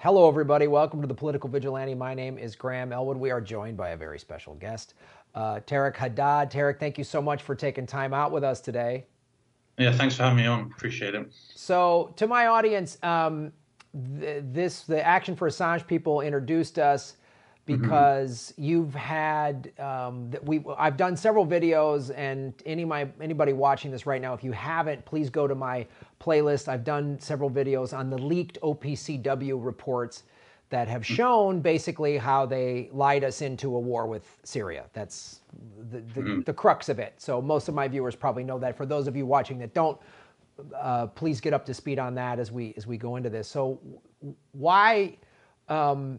Hello, everybody. Welcome to the Political Vigilante. My name is Graham Elwood. We are joined by a very special guest, uh, Tareq Haddad. Tariq, thank you so much for taking time out with us today. Yeah, thanks for having me on. Appreciate it. So, to my audience, um, th- this the Action for Assange people introduced us because mm-hmm. you've had um, we I've done several videos, and any my anybody watching this right now, if you haven't, please go to my playlist. I've done several videos on the leaked OPCW reports that have shown basically how they lied us into a war with Syria. That's the, the, mm-hmm. the, crux of it. So most of my viewers probably know that. For those of you watching that don't, uh, please get up to speed on that as we as we go into this. So why um,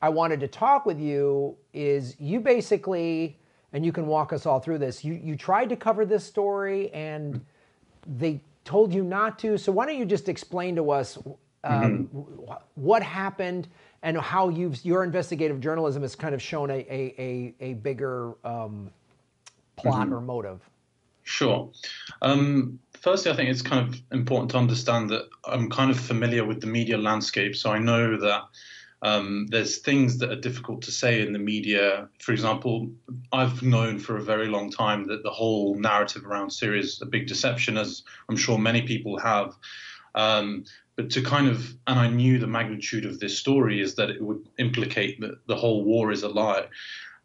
I wanted to talk with you is you basically, and you can walk us all through this. You you tried to cover this story and they told you not to. So why don't you just explain to us um, mm-hmm. what happened and how you've your investigative journalism has kind of shown a a, a, a bigger um, plot mm-hmm. or motive. Sure. Um, firstly, I think it's kind of important to understand that I'm kind of familiar with the media landscape, so I know that um, there's things that are difficult to say in the media. For example, I've known for a very long time that the whole narrative around Syria is a big deception, as I'm sure many people have. Um, but to kind of, and I knew the magnitude of this story is that it would implicate that the whole war is a lie.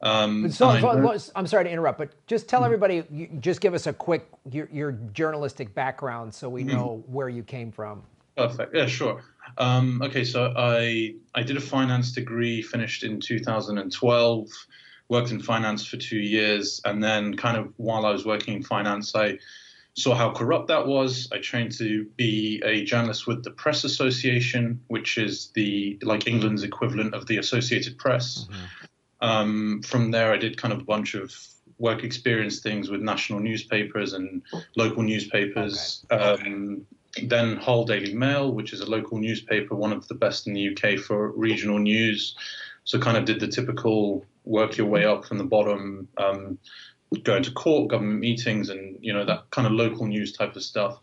Um, so, so, I'm sorry to interrupt, but just tell mm-hmm. everybody, you, just give us a quick your, your journalistic background so we mm-hmm. know where you came from. Perfect. Yeah, sure. Um, okay, so I I did a finance degree, finished in 2012, worked in finance for two years, and then kind of while I was working in finance, I saw how corrupt that was. I trained to be a journalist with the Press Association, which is the like England's equivalent of the Associated Press. Mm-hmm. Um, from there, I did kind of a bunch of work experience things with national newspapers and local newspapers. Okay. Um, then Hull Daily Mail, which is a local newspaper, one of the best in the UK for regional news. So kind of did the typical work your way up from the bottom, um, going to court, government meetings, and you know that kind of local news type of stuff.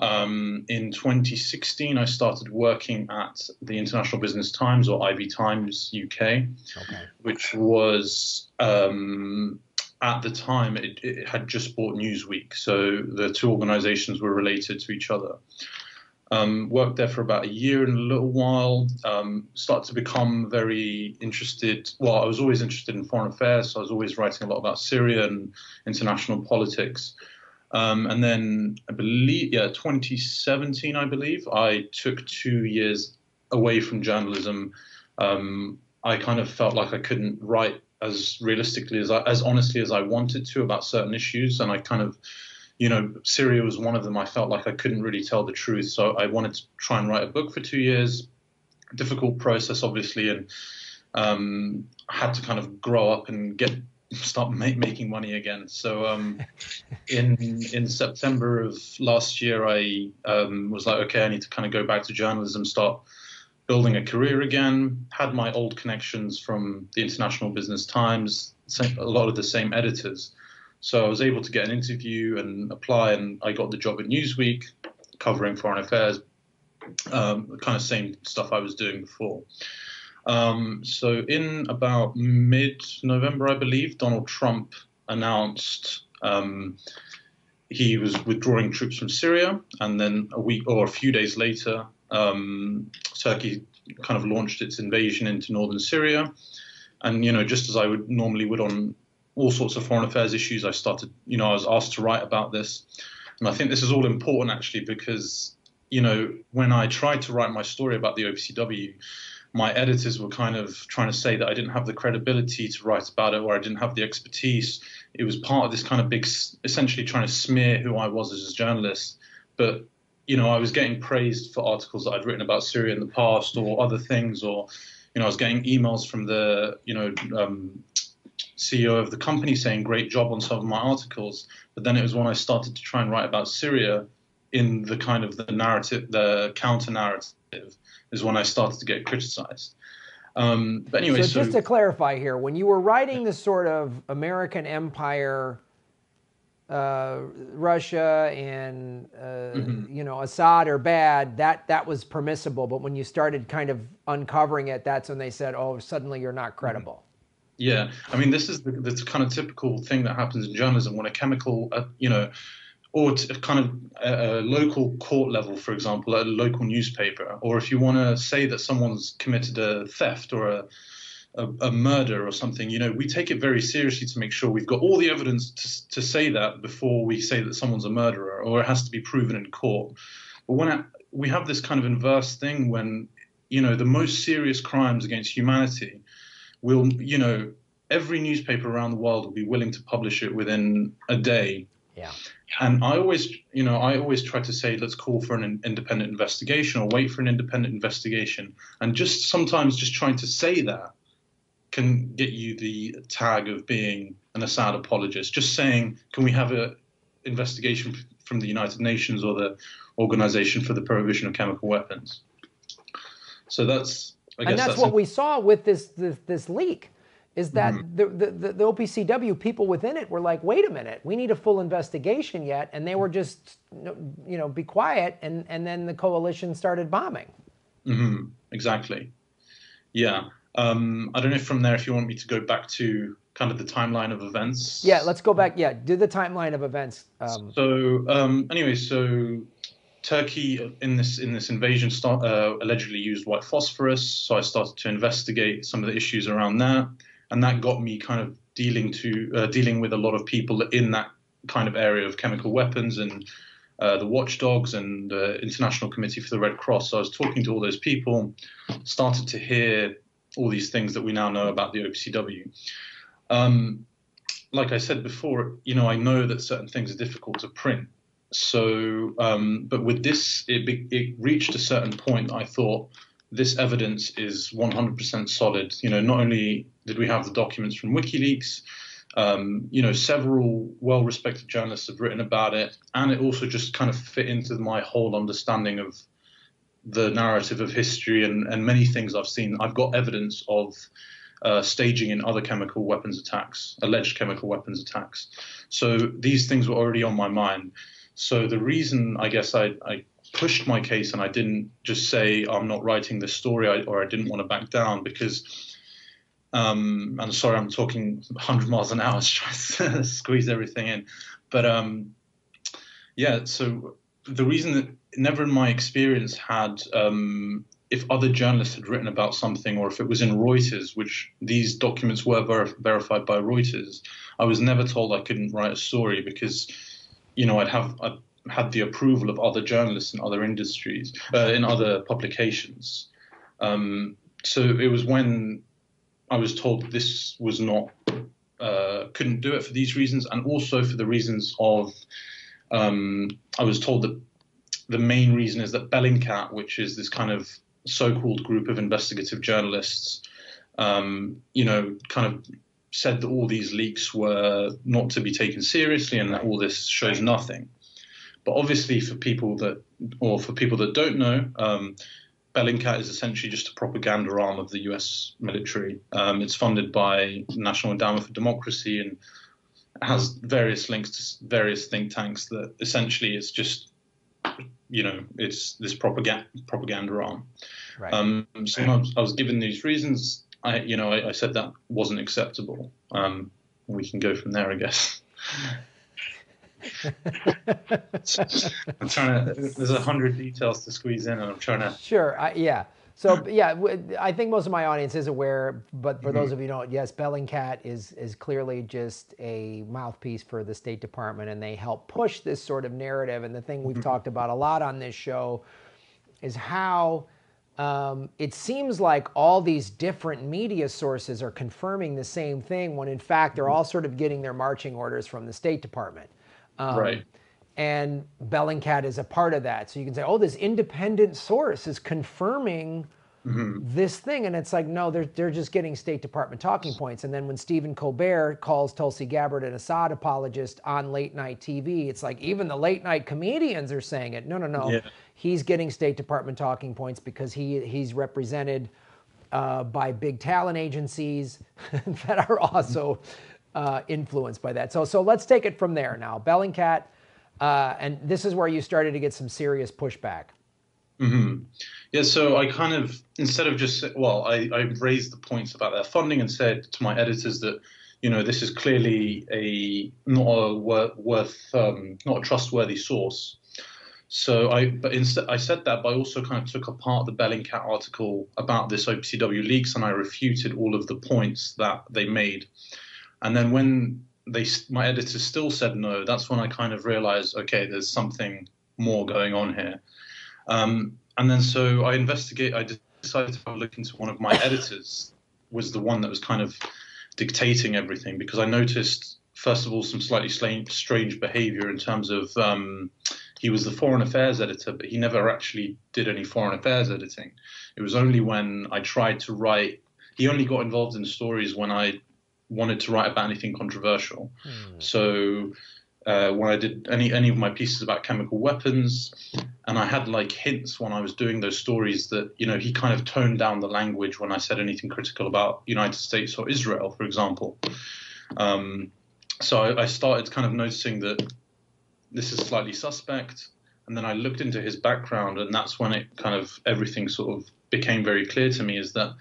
Um, in 2016, I started working at the International Business Times or IB Times UK, okay. which was um, at the time, it, it, had just bought Newsweek, so the two organizations were related to each other. Um, worked there for about a year and a little while. Um, started to become very interested. Well, I was always interested in foreign affairs, so I was always writing a lot about Syria and international politics. Um, and then I believe, yeah, 2017, I believe, I took two years away from journalism. Um, I kind of felt like I couldn't write as realistically as I, as honestly as I wanted to about certain issues, and I kind of, you know, Syria was one of them. I felt like I couldn't really tell the truth, so I wanted to try and write a book for two years. Difficult process, obviously, and um, had to kind of grow up and get start making money again. So um, in in September of last year, I um, was like, okay, I need to kind of go back to journalism, start building a career again. Had my old connections from the International Business Times, a lot of the same editors. So I was able to get an interview and apply, and I got the job at Newsweek, covering foreign affairs, um, kind of same stuff I was doing before. Um, so in about mid-November, I believe, Donald Trump announced um, he was withdrawing troops from Syria, and then a week or a few days later, um, Turkey kind of launched its invasion into northern Syria. And, you know, just as I would normally would on all sorts of foreign affairs issues, I started, you know, I was asked to write about this. And I think this is all important actually because, you know, when I tried to write my story about the OPCW, my editors were kind of trying to say that I didn't have the credibility to write about it or I didn't have the expertise. It was part of this kind of big, essentially trying to smear who I was as a journalist. But you know, I was getting praised for articles that I'd written about Syria in the past or other things, or, you know, I was getting emails from the, you know, um, CEO of the company saying great job on some of my articles. But then it was when I started to try and write about Syria in the kind of the narrative, the counter narrative, is when I started to get criticized. Um, but anyway, so, so just to clarify here, when you were writing this sort of American empire uh, Russia and uh, mm-hmm. you know Assad are bad, that that was permissible. But when you started kind of uncovering it, that's when they said, "Oh, suddenly you're not credible." Yeah, I mean, this is the, the kind of typical thing that happens in journalism when a chemical, uh, you know, or kind of a, a, local court level, for example, a local newspaper, or if you want to say that someone's committed a theft or a a, a, murder or something, you know, we take it very seriously to make sure we've got all the evidence to, to say that before we say that someone's a murderer or it has to be proven in court. But when I, we have this kind of inverse thing when, you know, the most serious crimes against humanity will, you know, every newspaper around the world will be willing to publish it within a day. Yeah. And I always, you know, I always try to say, let's call for an independent investigation or wait for an independent investigation. And just sometimes just trying to say that can get you the tag of being an Assad apologist. Just saying, can we have an investigation from the United Nations or the Organization for the Prohibition of Chemical Weapons? So that's, I and that's, that's what a- we saw with this this, this leak. Is that mm-hmm. the, the, the OPCW people within it were like, wait a minute, we need a full investigation yet, and they were just, you know, be quiet, and and then the coalition started bombing. Mm-hmm. Exactly. Yeah. Um, I don't know if from there, if you want me to go back to kind of the timeline of events. Yeah, let's go back. Yeah, do the timeline of events. Um, so um, anyway, so Turkey in this in this invasion start, uh, allegedly used white phosphorus. So I started to investigate some of the issues around that, and that got me kind of dealing to uh, dealing with a lot of people in that kind of area of chemical weapons and uh, the watchdogs and the International Committee for the Red Cross. So I was talking to all those people, started to hear all these things that we now know about the OPCW. Um, like I said before, you know, I know that certain things are difficult to print. So, um, but with this, it, be, it reached a certain point. I thought this evidence is 100% solid. You know, not only did we have the documents from WikiLeaks, um, you know, several well-respected journalists have written about it, and it also just kind of fit into my whole understanding of the narrative of history and, and many things I've seen, I've got evidence of uh, staging in other chemical weapons attacks, alleged chemical weapons attacks. So these things were already on my mind. So the reason I guess I, I pushed my case and I didn't just say I'm not writing this story or I didn't want to back down because um, I'm sorry I'm talking 100 miles an hour trying to squeeze everything in, but um, yeah. So the reason that never in my experience had um, if other journalists had written about something or if it was in Reuters, which these documents were ver- verified by Reuters, I was never told I couldn't write a story because, you know, I'd have I'd had the approval of other journalists in other industries, uh, in other publications. Um, so it was when I was told this was not, uh, couldn't do it for these reasons, and also for the reasons of, um, I was told that the main reason is that Bellingcat, which is this kind of so-called group of investigative journalists, um, you know, kind of said that all these leaks were not to be taken seriously and that all this shows nothing. But obviously, for people that, or for people that don't know, um, Bellingcat is essentially just a propaganda arm of the U.S. military. Um, it's funded by National Endowment for Democracy and has various links to various think tanks that essentially it's just you know, it's this propaganda propaganda arm. Right. Um, so I was, I was, given these reasons. I, you know, I, I said that wasn't acceptable. Um, we can go from there, I guess. I'm trying to. There's a hundred details to squeeze in, and I'm trying to. Sure. I, yeah. So yeah, I think most of my audience is aware, but for mm-hmm. those of you who don't, yes, Bellingcat is is clearly just a mouthpiece for the State Department, and they help push this sort of narrative. And the thing we've mm-hmm. talked about a lot on this show is how um, it seems like all these different media sources are confirming the same thing, when in fact they're mm-hmm. all sort of getting their marching orders from the State Department. Um, right and Bellingcat is a part of that. So you can say, oh, this independent source is confirming mm-hmm. this thing. And it's like, no, they're, they're just getting State Department talking points. And then when Stephen Colbert calls Tulsi Gabbard an Assad apologist on late night TV, it's like even the late night comedians are saying it. No, no, no. Yeah. He's getting State Department talking points because he he's represented uh, by big talent agencies that are also uh, influenced by that. So so let's take it from there now. Bellingcat, uh, and this is where you started to get some serious pushback. Mm-hmm. Yeah, so I kind of instead of just well, I, I raised the points about their funding and said to my editors that you know this is clearly a not a worth um, not a trustworthy source. So I but instead I said that, but I also kind of took apart the Bellingcat article about this OPCW leaks and I refuted all of the points that they made. And then when they my editor still said no, that's when I kind of realized okay, there's something more going on here. Um, and then so I investigate. I decided to look into one of my editors was the one that was kind of dictating everything because I noticed first of all some slightly strange behavior in terms of um, he was the foreign affairs editor, but he never actually did any foreign affairs editing. It was only when I tried to write. He only got involved in stories when I wanted to write about anything controversial. Mm. So uh, when I did any any of my pieces about chemical weapons, and I had like hints when I was doing those stories that you know he kind of toned down the language when I said anything critical about United States or Israel, for example. Um, so I, I started kind of noticing that this is slightly suspect, and then I looked into his background, and that's when it kind of everything sort of became very clear to me is that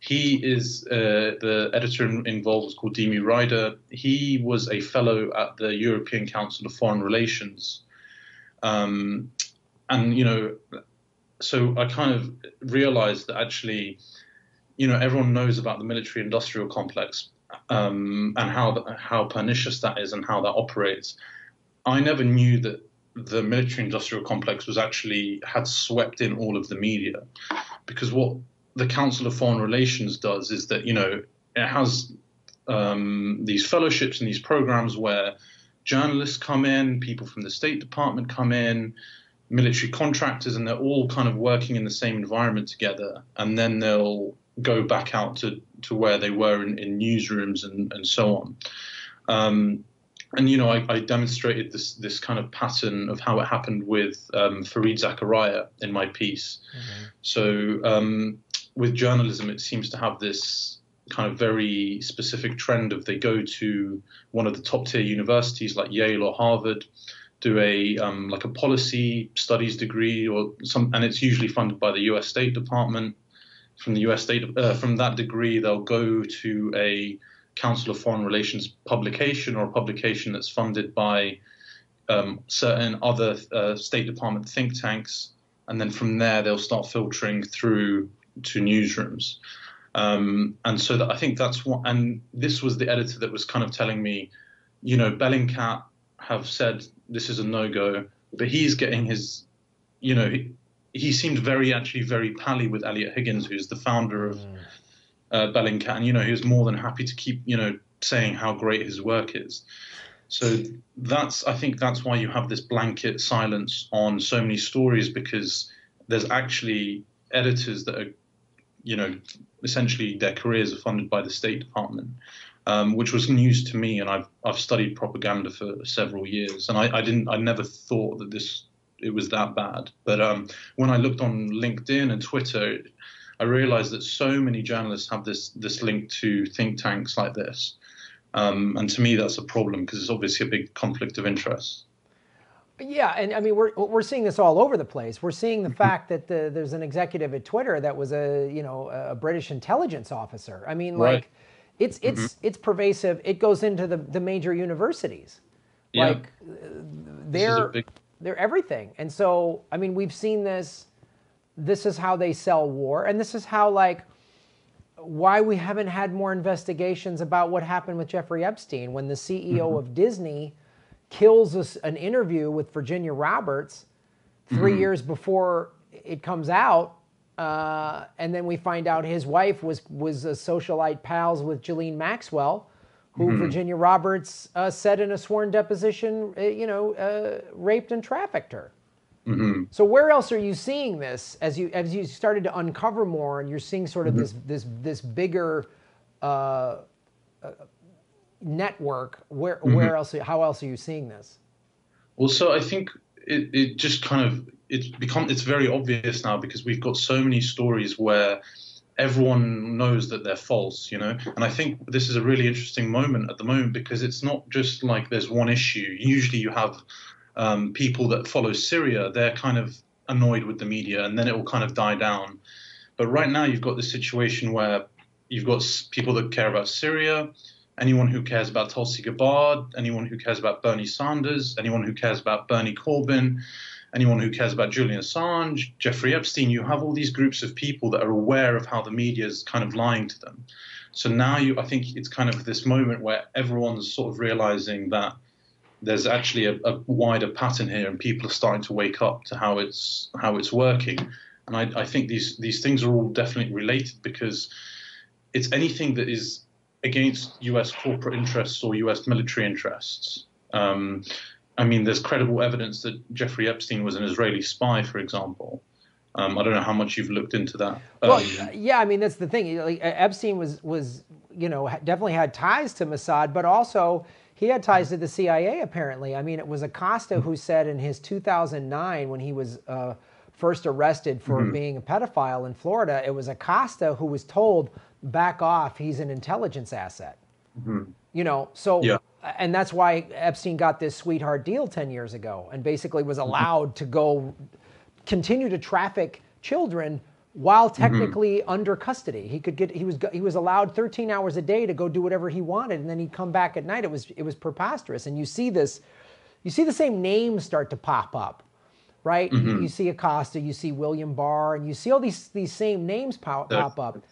he is uh, the editor involved called Dimi Reider. He was a fellow at the European Council of Foreign Relations, um, and you know, so I kind of realized that actually, you know, everyone knows about the military-industrial complex um, and how how pernicious that is and how that operates. I never knew that the military-industrial complex was actually had swept in all of the media, because what the Council of Foreign Relations does is that you know it has um, these fellowships and these programs where journalists come in, people from the State Department come in, military contractors, and they're all kind of working in the same environment together, and then they'll go back out to, to where they were in, in newsrooms and, and so on. Um, and you know, I, I, demonstrated this this kind of pattern of how it happened with um, Fareed Zakaria in my piece. Mm-hmm. So um, with journalism, it seems to have this kind of very specific trend of they go to one of the top tier universities like Yale or Harvard, do a um, like a policy studies degree or some, and it's usually funded by the U.S. State Department. From the U.S. State, uh, from that degree, they'll go to a Council of Foreign Relations publication or a publication that's funded by um, certain other uh, State Department think tanks, and then from there they'll start filtering through to newsrooms. Um, and so that I think that's what, and this was the editor that was kind of telling me, you know, Bellingcat have said this is a no go, but he's getting his, you know, he, he seemed very, actually very pally with Eliot Higgins, who's the founder of mm. uh, Bellingcat. And, you know, he was more than happy to keep, you know, saying how great his work is. So that's, I think that's why you have this blanket silence on so many stories because there's actually editors that are you know, essentially their careers are funded by the State Department, um, which was news to me. And I've I've studied propaganda for several years, and I, I didn't I never thought that this it was that bad. But um, when I looked on LinkedIn and Twitter, I realized that so many journalists have this this link to think tanks like this. Um, and to me, that's a problem because it's obviously a big conflict of interest. Yeah, and I mean we're we're seeing this all over the place. We're seeing the mm-hmm. fact that the, there's an executive at Twitter that was a you know a British intelligence officer. I mean, right. like it's it's mm-hmm. it's pervasive. It goes into the the major universities. Yeah. Like they're big... they're everything. And so I mean we've seen this. This is how they sell war, and this is how like why we haven't had more investigations about what happened with Jeffrey Epstein when the CEO mm-hmm. of Disney kills us an interview with Virginia Roberts 3 mm-hmm. years before it comes out. Uh, and then we find out his wife was was a socialite pals with Ghislaine Maxwell, who mm-hmm. Virginia Roberts uh, said in a sworn deposition, uh, you know, uh, raped and trafficked her. Mm-hmm. So where else are you seeing this as you as you started to uncover more, and you're seeing sort of mm-hmm. this this this bigger uh, uh, network, where mm-hmm. where else? How else are you seeing this? Well, so I think it, it just kind of it's become it's very obvious now because we've got so many stories where everyone knows that they're false, you know. And I think this is a really interesting moment at the moment because it's not just like there's one issue. Usually, you have um, people that follow Syria; they're kind of annoyed with the media, and then it will kind of die down. But right now, you've got this situation where you've got people that care about Syria, anyone who cares about Tulsi Gabbard, anyone who cares about Bernie Sanders, anyone who cares about Bernie Corbyn anyone who cares about Julian Assange, Jeffrey Epstein, you have all these groups of people that are aware of how the media is kind of lying to them. So now you, I think it's kind of this moment where everyone's sort of realizing that there's actually a, a wider pattern here, and people are starting to wake up to how it's how it's working. And I, I think these these things are all definitely related because it's anything that is against U.S. corporate interests or U.S. military interests. Um, I mean, there's credible evidence that Jeffrey Epstein was an Israeli spy, for example. Um, I don't know how much you've looked into that. Well, um, yeah, I mean that's the thing. Like, Epstein was was you know definitely had ties to Mossad, but also he had ties to the CIA. Apparently, I mean it was Acosta who said in his 2009 when he was uh, first arrested for mm-hmm. being a pedophile in Florida, it was Acosta who was told back off. He's an intelligence asset. Mm-hmm. You know, so yeah and that's why Epstein got this sweetheart deal 10 years ago and basically was mm-hmm. allowed to go continue to traffic children while mm-hmm. technically mm-hmm. under custody. He could get he was he was allowed 13 hours a day to go do whatever he wanted and then he'd come back at night. It was it was preposterous and you see this you see the same names start to pop up. Right? Mm-hmm. You, you, see Acosta, you see William Barr and you see all these these same names pop, pop up.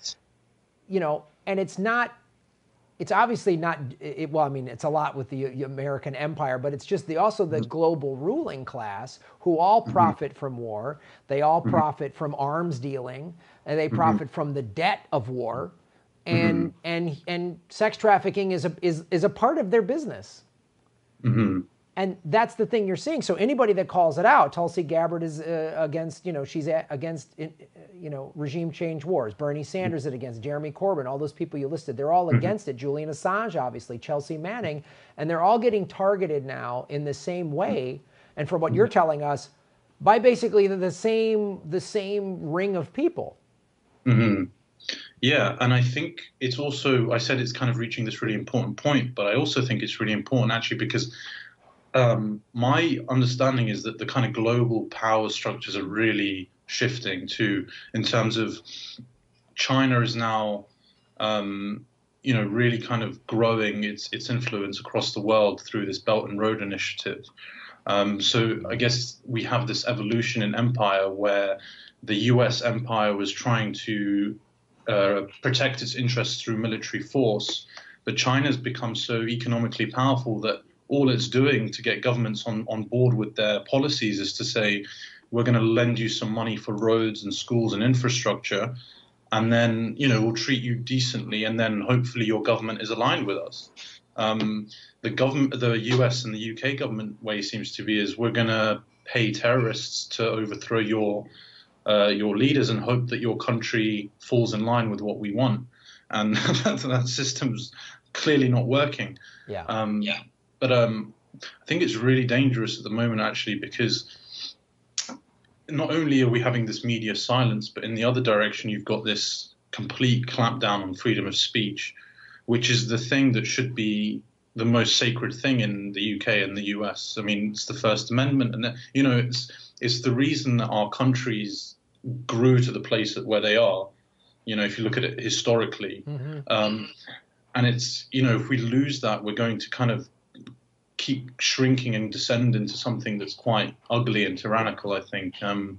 You know, and it's not it's obviously not it, well i mean it's a lot with the american empire but it's just the also the mm-hmm. global ruling class who all mm-hmm. profit mm-hmm. from war they all mm-hmm. profit from arms dealing and they mm-hmm. profit from the debt of war and mm-hmm. and and sex trafficking is a is is a part of their business and that's the thing you're seeing. So anybody that calls it out, Tulsi Gabbard is uh, against, you know, she's a, against, uh, you know, regime change wars. Bernie Sanders is against. Jeremy Corbyn, all those people you listed, they're all mm-hmm. against it. Julian Assange, obviously, Chelsea Manning, and they're all getting targeted now in the same way. And from what you're telling us, by basically the same the same ring of people. Mm-hmm. Yeah, and I think it's also I said it's kind of reaching this really important point, but I also think it's really important actually because um, my understanding is that the kind of global power structures are really shifting too, in terms of China is now um, you know really kind of growing its its influence across the world through this Belt and Road Initiative. Um, so I guess we have this evolution in empire where the U.S. empire was trying to uh, protect its interests through military force, but China's become so economically powerful that all it's doing to get governments on, on board with their policies is to say, we're going to lend you some money for roads and schools and infrastructure, and then you know we'll treat you decently, and then hopefully your government is aligned with us. Um, the government, the U.S. and the U.K. government way seems to be is we're going to pay terrorists to overthrow your uh, your leaders and hope that your country falls in line with what we want, and that, that system's clearly not working. Yeah. Um, yeah. But um, I think it's really dangerous at the moment, actually, because not only are we having this media silence, but in the other direction, you've got this complete clampdown on freedom of speech, which is the thing that should be the most sacred thing in the UK and the US. I mean, it's the First Amendment, and you know, it's it's the reason that our countries grew to the place where they are. You know, if you look at it historically, mm-hmm. um, and it's you know, if we lose that, we're going to kind of keep shrinking and descend into something that's quite ugly and tyrannical. I think, um,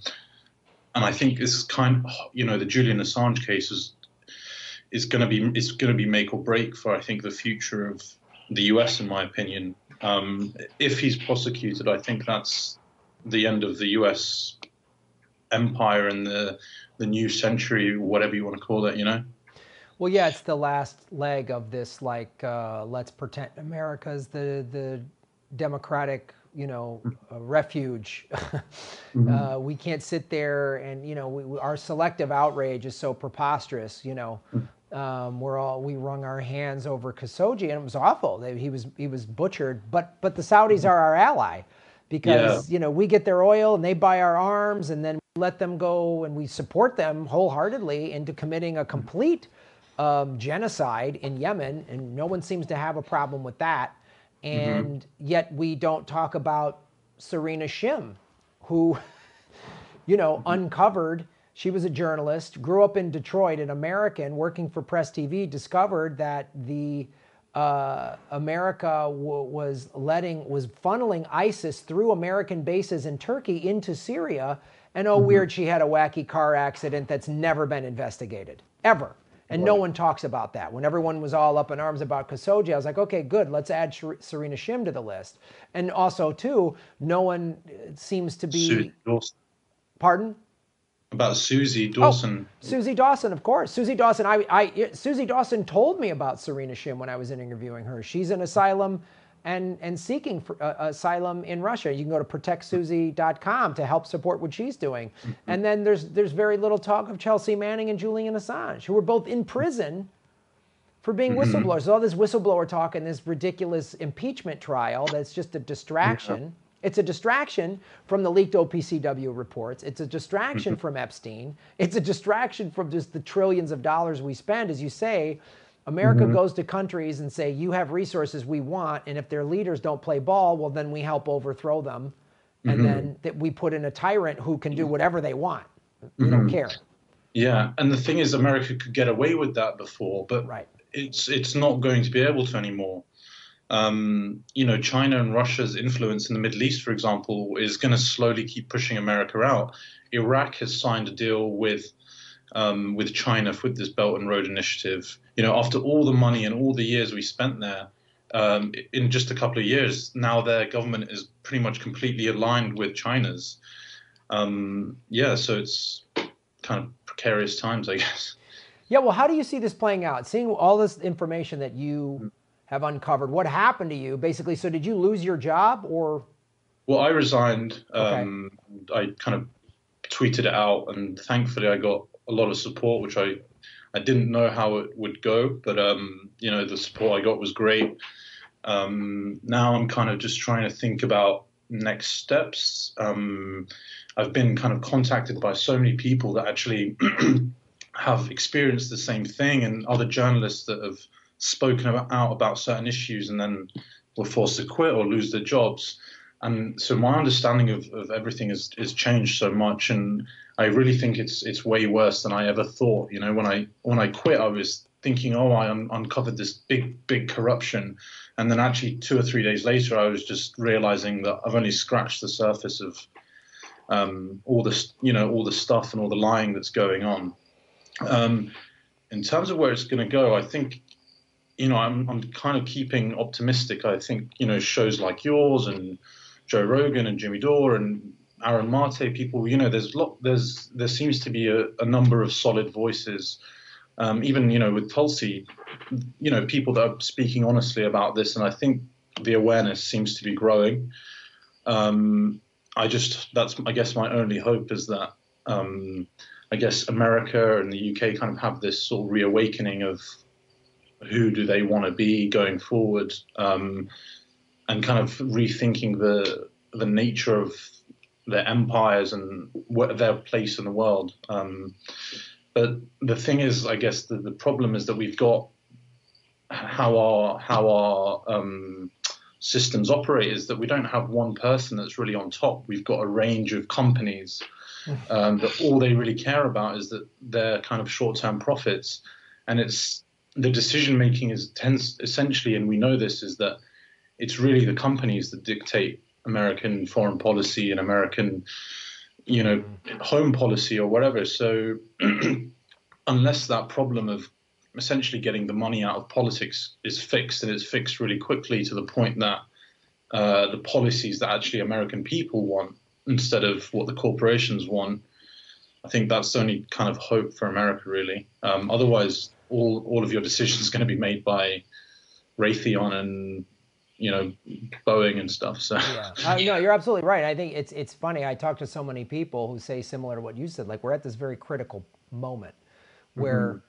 and I think this kind of you know the Julian Assange case is is going to be is going to be make or break for I think the future of the U.S. in my opinion. Um, if he's prosecuted, I think that's the end of the U.S. empire and the the new century, whatever you want to call it. You know. Well, yeah, it's the last leg of this. Like, uh, let's pretend America's the the democratic, you know, mm-hmm. uh, refuge. mm-hmm. uh, we can't sit there and you know, we, we, our selective outrage is so preposterous. You know, mm-hmm. um, we're all we wrung our hands over Khashoggi, and it was awful. They, he was he was butchered. But but the Saudis mm-hmm. are our ally because yeah. you know we get their oil and they buy our arms, and then let them go and we support them wholeheartedly into committing a complete um, genocide in Yemen, and no one seems to have a problem with that. And mm-hmm. yet we don't talk about Serena Shim, who, you know, mm-hmm. uncovered. She was a journalist, grew up in Detroit, an American working for Press TV, discovered that the uh, America w- was letting was funneling ISIS through American bases in Turkey into Syria. And oh, mm-hmm. weird, she had a wacky car accident that's never been investigated ever. And right. no one talks about that. When everyone was all up in arms about Khashoggi, I was like, okay, good, let's add Serena Shim to the list. And also, too, no one uh, seems to be. Pardon? About Susie oh, Dawson. Oh, Susie Dawson, of course. Susie Dawson. I, I, Susie Dawson told me about Serena Shim when I was interviewing her. She's an asylum and, and seeking for, uh, asylum in Russia. You can go to protectsusie.com to help support what she's doing. Mm-hmm. And then there's, there's very little talk of Chelsea Manning and Julian Assange, who were both in prison for being mm-hmm. whistleblowers. So all this whistleblower talk and this ridiculous impeachment trial that's just a distraction. Yeah. It's a distraction from the leaked OPCW reports. It's a distraction mm-hmm. from Epstein. It's a distraction from just the trillions of dollars we spend, as you say, America mm-hmm. goes to countries and say, you have resources we want, and if their leaders don't play ball, well, then we help overthrow them. Mm-hmm. And then that we put in a tyrant who can do whatever they want. We mm-hmm. don't care. Yeah, and the thing is, America could get away with that before, but right. it's it's not going to be able to anymore. Um, you know, China and Russia's influence in the Middle East, for example, is going to slowly keep pushing America out. Iraq has signed a deal with um, with China with this Belt and Road Initiative. You know, after all the money and all the years we spent there, um, in just a couple of years, now their government is pretty much completely aligned with China's. Um, yeah, so it's kind of precarious times, I guess. Yeah, well, how do you see this playing out? Seeing all this information that you have uncovered, what happened to you basically? So, did you lose your job or? Well, I resigned. Okay. Um, I kind of tweeted it out, and thankfully, I got a lot of support, which I I didn't know how it would go, but um, you know the support I got was great. Um, now I'm kind of just trying to think about next steps. Um, I've been kind of contacted by so many people that actually have experienced the same thing, and other journalists that have spoken about, out about certain issues and then were forced to quit or lose their jobs. And so my understanding of, of everything has, has changed so much, and I really think it's it's way worse than I ever thought. You know, when I when I quit, I was thinking, oh, I un- uncovered this big big corruption, and then actually two or three days later, I was just realizing that I've only scratched the surface of um, all this, you know, all the stuff and all the lying that's going on. Um, in terms of where it's going to go, I think, you know, I'm I'm kind of keeping optimistic. I think you know shows like yours and Joe Rogan and Jimmy Dore and Aaron Mate, people, you know, there's a lot, there's there seems to be a, a number of solid voices. Um, even you know with Tulsi, you know, people that are speaking honestly about this, and I think the awareness seems to be growing. Um, I just that's I guess my only hope is that um, I guess America and the UK kind of have this sort of reawakening of who do they want to be going forward, um, and kind of rethinking the the nature of their empires and what, their place in the world. Um, but the thing is, I guess the, the problem is that we've got how our how our um, systems operate is that we don't have one person that's really on top. We've got a range of companies um, that all they really care about is that their kind of short-term profits, and it's the decision making is tends essentially, and we know this is that it's really the companies that dictate American foreign policy and American, you know, home policy or whatever. So unless that problem of essentially getting the money out of politics is fixed and it's fixed really quickly to the point that uh, the policies that actually American people want instead of what the corporations want, I think that's the only kind of hope for America, really. Um, otherwise, all all of your decisions are going to be made by Raytheon and you know, Boeing and stuff. So yeah, uh, no, you're absolutely right. I think it's it's funny. I talk to so many people who say similar to what you said. Like we're at this very critical moment where mm-hmm.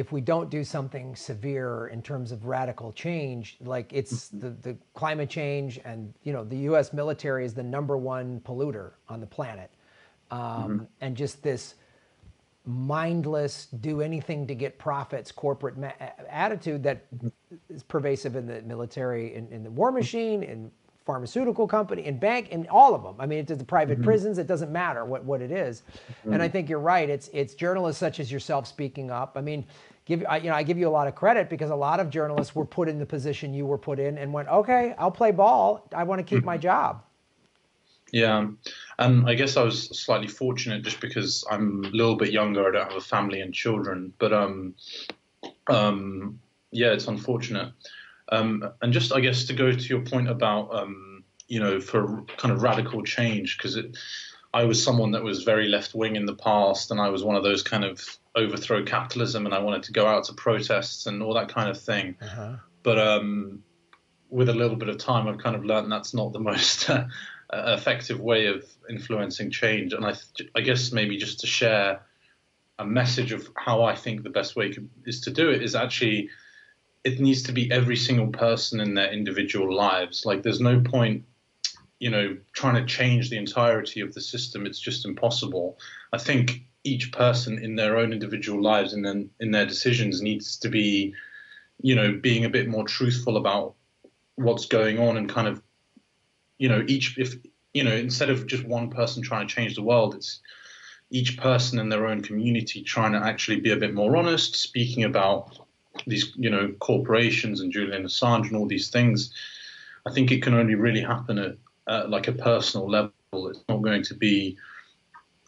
if we don't do something severe in terms of radical change, like it's mm-hmm. the the climate change, and you know, the U.S. military is the number one polluter on the planet. um, mm-hmm. and just this mindless, do anything to get profits corporate ma- attitude that is pervasive in the military, in, in the war machine, in pharmaceutical company, in bank, in all of them. I mean, it's the private mm-hmm. prisons. It doesn't matter what, what it is. Mm-hmm. And I think you're right. It's it's journalists such as yourself speaking up. I mean, give I, you know I give you a lot of credit because a lot of journalists were put in the position you were put in and went, okay, I'll play ball. I want to keep mm-hmm. my job. Yeah, and I guess I was slightly fortunate just because I'm a little bit younger. I don't have a family and children, but um, um, yeah, it's unfortunate. Um, and just I guess to go to your point about um, you know for kind of radical change because I was someone that was very left wing in the past, and I was one of those kind of overthrow capitalism, and I wanted to go out to protests and all that kind of thing. Uh-huh. But um, with a little bit of time, I've kind of learned that's not the most uh, effective way of influencing change. And I, I guess maybe just to share a message of how I think the best way is to do it is actually it needs to be every single person in their individual lives. Like there's no point, you know, trying to change the entirety of the system. It's just impossible. I think each person in their own individual lives and then in their decisions needs to be, you know, being a bit more truthful about what's going on and kind of you know, each if you know, instead of just one person trying to change the world, it's each person in their own community trying to actually be a bit more honest, speaking about these, you know, corporations and Julian Assange and all these things. I think it can only really happen at, like a personal level. It's not going to be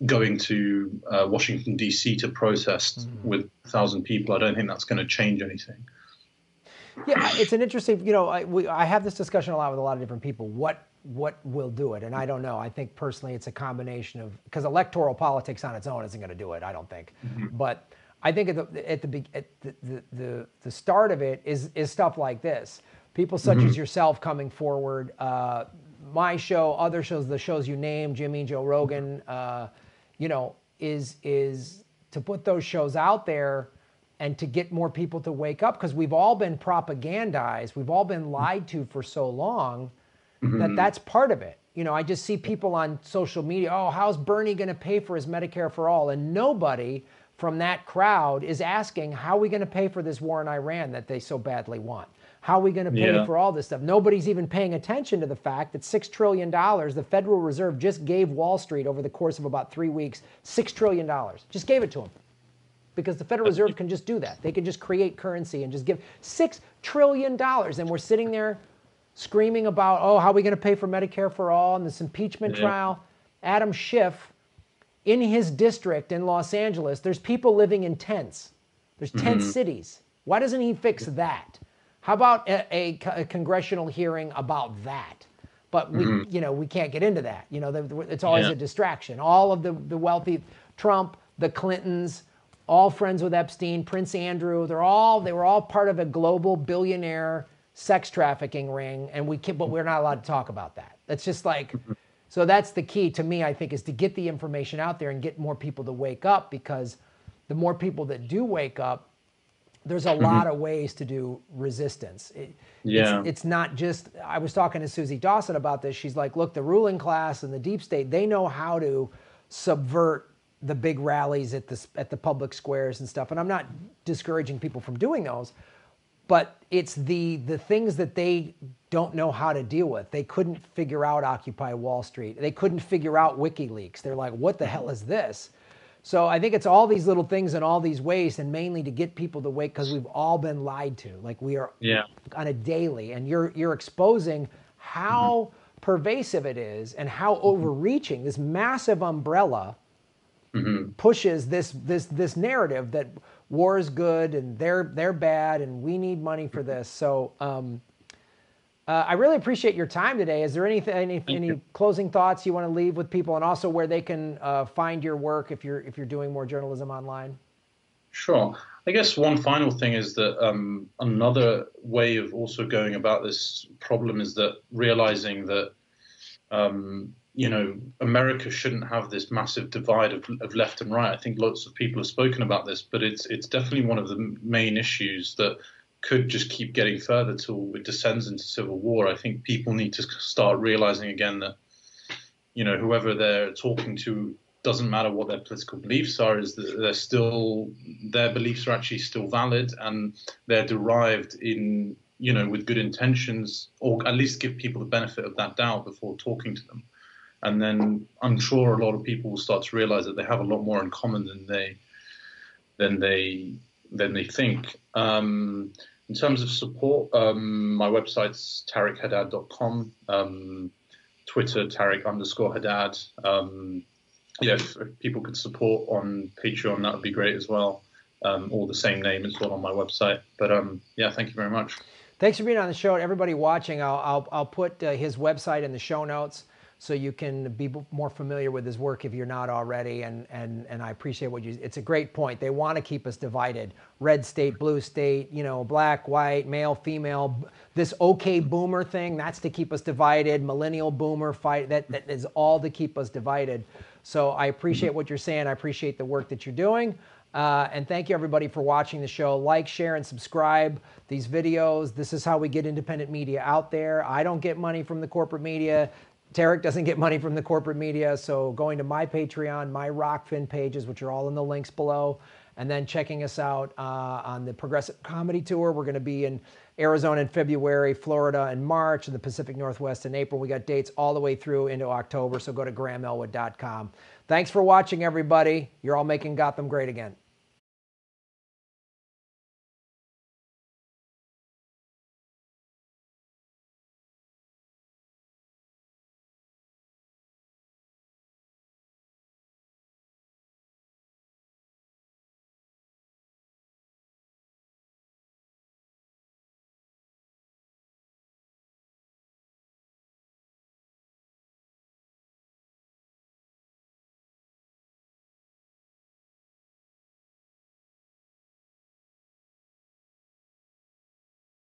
going to uh, Washington D.C. to protest mm-hmm. with a thousand people. I don't think that's going to change anything. Yeah, it's an interesting. You know, I, we, I have this discussion a lot with a lot of different people. What what will do it. And I don't know. I think personally it's a combination of because electoral politics on its own isn't going to do it. I don't think. Mm-hmm. But I think at the at the at the, the, the, the start of it is is stuff like this. People such mm-hmm. as yourself coming forward. Uh, my show, other shows, the shows you name, Jimmy, Joe Rogan. Uh, you know, is is to put those shows out there and to get more people to wake up because we've all been propagandized, we've all been lied to for so long mm-hmm. that that's part of it. You know, I just see people on social media, oh, how's Bernie going to pay for his Medicare for all? And nobody from that crowd is asking, how are we going to pay for this war in Iran that they so badly want? How are we going to pay yeah. for all this stuff? Nobody's even paying attention to the fact that $6 trillion, the Federal Reserve just gave Wall Street over the course of about three weeks, $6 trillion. Just gave it to them. Because the Federal Reserve can just do that. They can just create currency and just give $6 trillion. And we're sitting there screaming about, oh, how are we going to pay for Medicare for all and this impeachment yeah. trial. Adam Schiff, in his district in Los Angeles, there's people living in tents. There's tent mm-hmm. cities. Why doesn't he fix that? How about a, a, a congressional hearing about that? But we, mm-hmm. you know, we can't get into that. You know, the, it's always yeah. a distraction. All of the, the wealthy, Trump, the Clintons, all friends with Epstein, Prince Andrew, they're all they were all part of a global billionaire sex trafficking ring, and we can, but we're not allowed to talk about that. That's just like, so that's the key to me. I think is to get the information out there and get more people to wake up because the more people that do wake up, there's a mm-hmm. lot of ways to do resistance. It, yeah. It's, it's, not just, I was talking to Susie Dawson about this. She's like, look, the ruling class and the deep state, they know how to subvert the big rallies at the, at the public squares and stuff. And I'm not discouraging people from doing those, but it's the the things that they don't know how to deal with. They couldn't figure out Occupy Wall Street. They couldn't figure out WikiLeaks. They're like, what the hell is this? So I think it's all these little things in all these ways, and mainly to get people to wake because we've all been lied to. Like we are yeah. on a daily, and you're you're exposing how mm-hmm. pervasive it is and how mm-hmm. overreaching this massive umbrella mm-hmm. pushes this this this narrative that war is good and they're they're bad and we need money for this. So um, uh, I really appreciate your time today. Is there anything any, any closing thoughts you want to leave with people, and also where they can uh, find your work if you're if you're doing more journalism online? Sure. I guess one final thing is that um, another way of also going about this problem is that realizing that um, you know, America shouldn't have this massive divide of, of left and right. I think lots of people have spoken about this, but it's it's definitely one of the main issues that could just keep getting further till it descends into civil war. I think people need to start realizing again that, you know, whoever they're talking to doesn't matter what their political beliefs are, is that they're still their beliefs are actually still valid and they're derived in you know with good intentions, or at least give people the benefit of that doubt before talking to them. And then I'm sure a lot of people will start to realize that they have a lot more in common than they than they than they think. Um, in terms of support, um, my website's tareqhaddad.com, um, Twitter Tareq underscore Haddad. Um, yeah, if, if, people could support on Patreon, that would be great as well. Um, all the same name as well on my website. But um, yeah, thank you very much. Thanks for being on the show. Everybody watching, I'll, I'll, I'll put uh, his website in the show notes so you can be more familiar with his work if you're not already. And, and, and I appreciate what you, it's a great point. They want to keep us divided. Red state, blue state, you know, black, white, male, female, this okay boomer thing, that's to keep us divided. Millennial boomer fight, that, that is all to keep us divided. So I appreciate what you're saying. I appreciate the work that you're doing. Uh, and thank you everybody for watching the show. Like, share, and subscribe these videos. This is how we get independent media out there. I don't get money from the corporate media. Tareq doesn't get money from the corporate media, so going to my Patreon, my Rokfin pages, which are all in the links below, and then checking us out uh, on the Progressive Comedy Tour. We're going to be in Arizona in February, Florida in March, and the Pacific Northwest in April. We got dates all the way through into October, so go to grahamelwood.com. Thanks for watching, everybody. You're all making Gotham great again.